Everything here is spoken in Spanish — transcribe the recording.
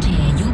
ante ello